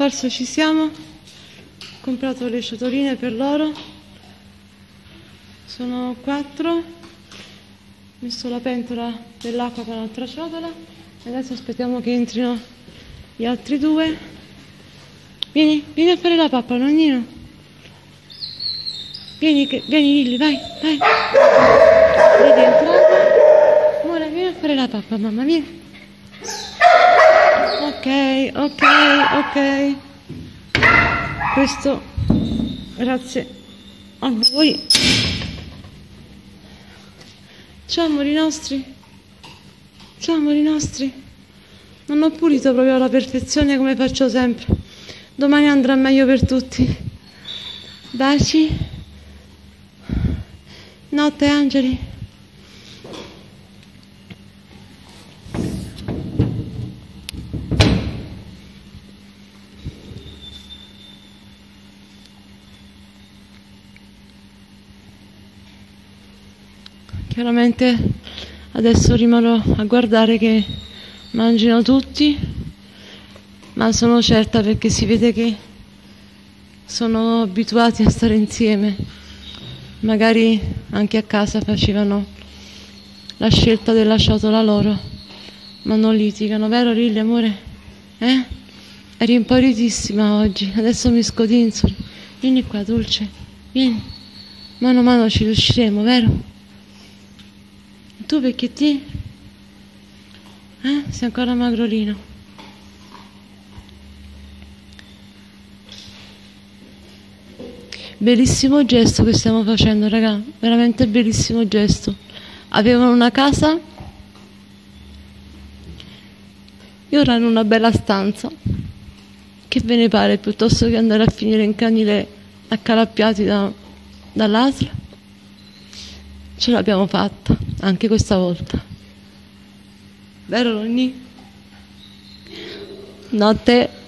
Forza ci siamo. Ho comprato le ciotoline per loro. Sono quattro. Ho messo la pentola dell'acqua con l'altra ciotola. E adesso aspettiamo che entrino gli altri due. Vieni, vieni a fare la pappa, nonnino. Vieni, vieni Lilli, vai, vai. Vedi entrata. Amore, vieni a fare la pappa, mamma, vieni. Ok, ok, ok. Questo grazie a voi. Ciao amori nostri. Ciao amori nostri. Non ho pulito proprio alla perfezione come faccio sempre. Domani andrà meglio per tutti. Baci. Notte angeli. Chiaramente adesso rimarrò a guardare che mangino tutti, ma sono certa perché si vede che sono abituati a stare insieme. Magari anche a casa facevano la scelta della ciotola loro, ma non litigano, vero Lilli amore? Eh? Eri imparitissima oggi, adesso mi scodinzoli. Vieni qua, dolce, vieni. Mano a mano ci riusciremo, vero? Tu perché ti? Eh? Sei ancora magrolino. Bellissimo gesto che stiamo facendo, raga. Veramente bellissimo gesto. Avevano una casa e ora hanno una bella stanza. Che ve ne pare piuttosto che andare a finire in canile accalappiati da, dall'ASL? Ce l'abbiamo fatta, anche questa volta. Vero Ronny? Notte.